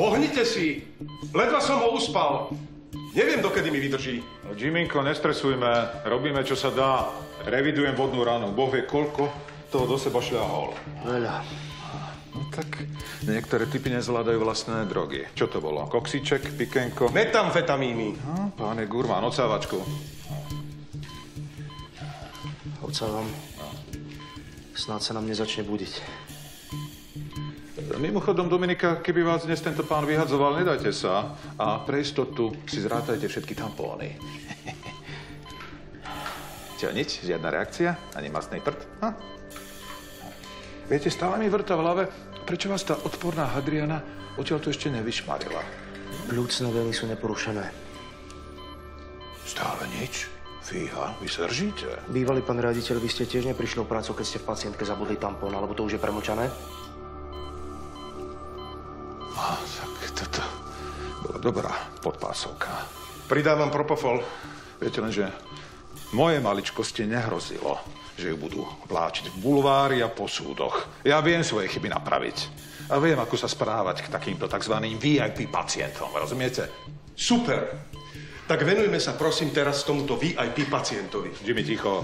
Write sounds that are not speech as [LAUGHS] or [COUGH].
Pohnite si. Ledva som ho uspal. Neviem, dokedy mi vydrží. No, Jiminko, nestresujme. Robíme, čo sa dá. Revidujem vodnú ránu. Boh vie, koľko toho do seba šľahol. Veľa. No tak niektoré typy nezvládajú vlastné drogy. Čo to bolo? Koksíček, pikenko? Metamfetamíny. No, pán je gurmán, ocávačku. Odsávam. Snáď sa na mne začne budiť. Mimochodom, Dominika, keby vás dnes tento pán vyhadzoval, nedajte sa. A pre istotu si zrátajte všetky tampóny. [LAUGHS] Čo, nič? Žiadna reakcia? Ani masnej prd? Ha? Viete, stále mi vrta v hlave, prečo vás tá odporná Hadriana odtiaľ to ešte nevyšmarila. Plúcne veny sú neporušené. Stále nič? Fíha, vy sa ržíte. Bývalý pán riaditeľ, vy ste tiež neprišli o prácu, keď ste v pacientke zabudli tampón, alebo to už je premlčané? A, tak toto bola dobrá podpásovka. Pridávam propofol. Viete len, že moje maličkosti nehrozilo, že ju budú vláčiť v bulvári a po súdoch. Ja viem svoje chyby napraviť. A viem, ako sa správať k takýmto tzv. VIP pacientom, rozumiete? Super. Tak venujme sa prosím teraz tomuto VIP pacientovi. Jimmy, ticho.